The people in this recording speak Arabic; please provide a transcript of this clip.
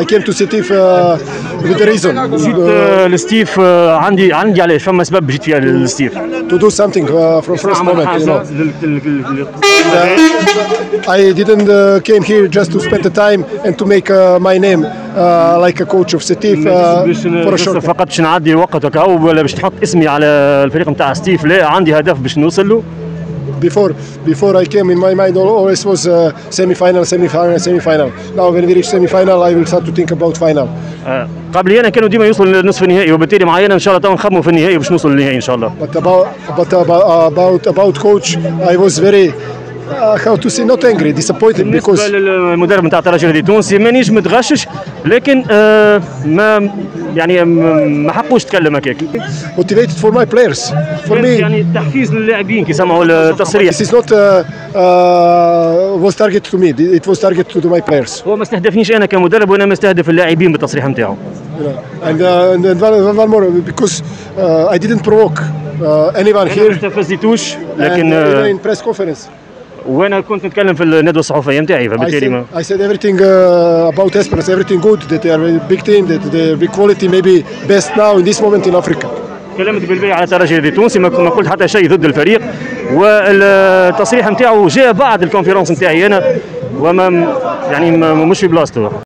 I came to uh, with a reason جيت uh, آه، لستيف آه، عندي عندي علاش فما اسباب جيت فيها لستيف to do something uh, from first moment. You know. Uh, I didn't uh, came here just to spend the time and to make uh, my name uh, like a coach of uh, باش for a short. فقط باش نعدي وقت هكا ولا باش نحط اسمي على الفريق نتاع ستيف لا عندي هدف باش نوصل له Before before I came in my mind always was uh, semi-final, semi-final, semi-final. Now when we reach semi-final, I will start to think about final. آه، قبل أنا كانوا ديما يوصلوا للنصف النهائي وبالتالي معايا ان شاء الله تو نخموا في النهائي باش نوصل للنهائي ان شاء الله But about but about about, coach, I was very uh, how to say not angry, disappointed because للمدرب نتاع الترجي الرياضي التونسي مانيش متغشش لكن آه ما يعني ما حقوش تكلم هكاك motivated for my players. For me, يعني تحفيز للاعبين كي سمعوا التصريح this is not uh, uh, was target to me. It was target to my players. هو ما استهدفنيش أنا كمدرب وأنا مستهدف اللاعبين بالتصريح نتاعو know. And, uh, and, and one, more because uh, I didn't provoke uh, anyone ما here. استفزتوش And, لكن uh, آه in press conference, وأنا كنت نتكلم في الندوه الصحفيه نتاعي فبالتالي ما I said everything uh, about Esperance, everything good. That they are a big team. That they're big quality, maybe best now in this moment in Africa. تكلمت بالبيع على الترجي التونسي ما قلت حتى شيء ضد الفريق والتصريح نتاعو جاء بعد الكونفرنس نتاعي أنا وما يعني ما- مش في بلاصته